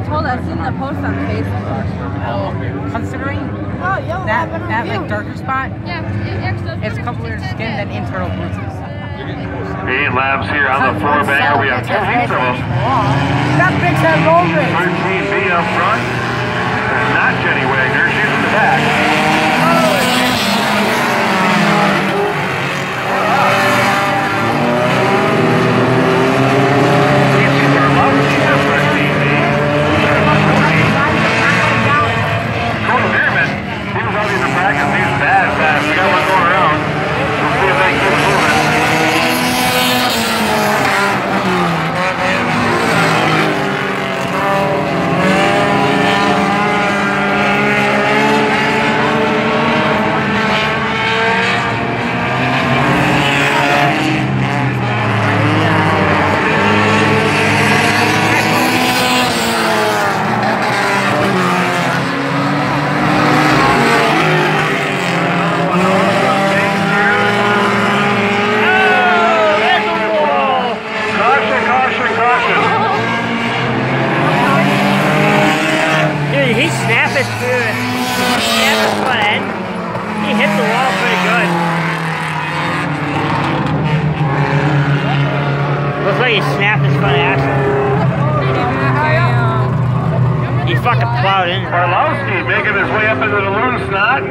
like Thursday. I didn't told. I seen the post on Facebook. Oh, considering Oh, yo, that that like darker spot, Yeah, extra. it's a couple layers of skin than internal bruises. Eight laps here on the four banger. We have two heats of them. That bitch had roll 13B up front. That's not Jenny Wagner. She's in the back. Looks like he snapped his front axle. He fucking plowed in. Orlowski making his way up into the loon snot.